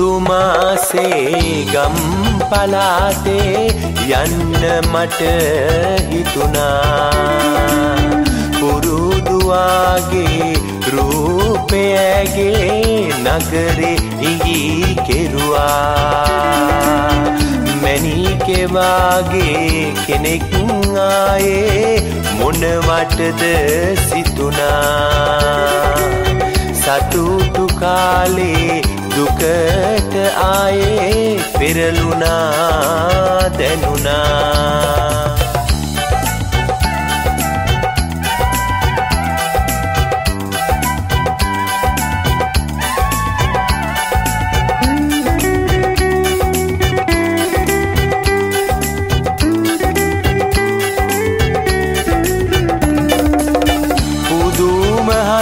මාසේ ගම් පලාතේ යන්න මට හිතුනා පුරුදුවාගේ රූපයගේ නගරේ ඉගී කෙරුවා. මැනිකෙවාගේ කෙනෙක් ආයේ මොනවටද සිතුනා පෙරලුනා දැනුනා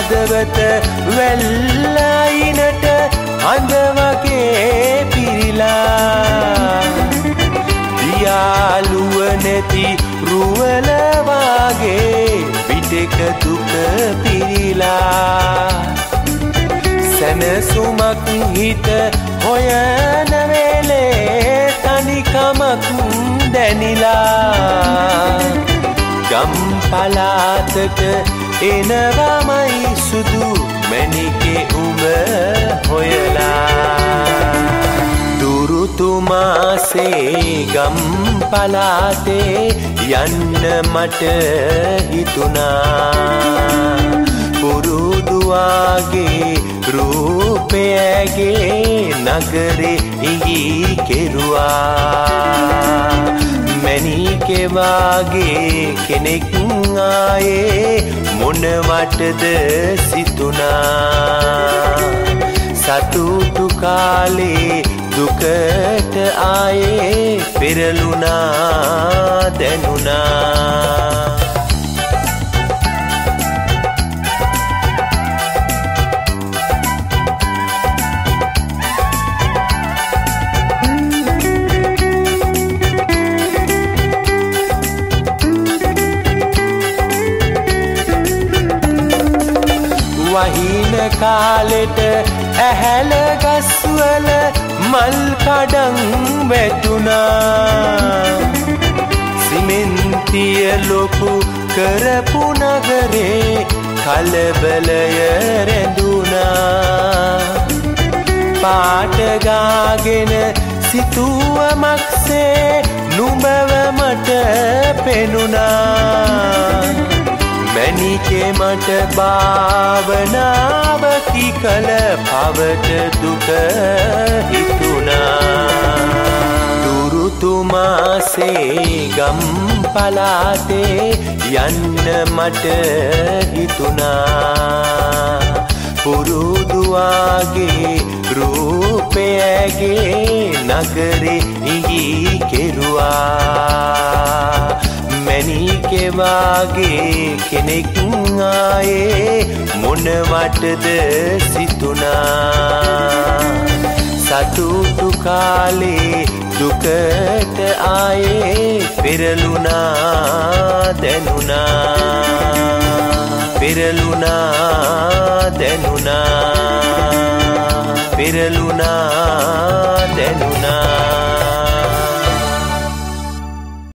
හදවත වැල්ලයිනට හඳ වගේ පිරිලා දියාලුව නැති රුවලවාගේ විටක දුක පිරිලා. සැනසුමක් හිත හොයනවෙලේ තනිකමක් දැනිලා. ගම් පලාතක එනවමයි සුදු මැනිකේ උඹ හොයලා. දුරුතුමාසේ ගම් පලාතේ යන්න මට හිතුනා පුරුදුවාගේ රූපයගේ නගරේ ඉගී කෙරුවා. මැනිකෙවාගේ කෙනෙක් ආයේ මොනවටද සිතුනා සතුටු කාලේ දුකට ආයේ පෙරලුනා දැනුනා වහින කාලෙට ඇහැල ගස්වල මල් කඩං වැටුණා. සිමෙන්තිය ලොකු කරපු නගරේ කලබලය රැඳුණා. පාටගාගෙන සිතුවමක්සේ නුඹව මට පෙනුණා. මැනිකේ මට භාවනාවකි කළ පවට දුක හිතුනා දුරුතුමාසේ ගම් පලාතේ යන්න මට හිතුනා පුරුදුවාගේ රූපයගේ නගරේ ඉගී කෙරුවා. මැනිකෙවාගේ කෙනෙක් ආයේ මොනවටද සිතුනා සතුටු කාලේ දුකට ආයේ පෙරලුනා දැනුනා පෙරලුනා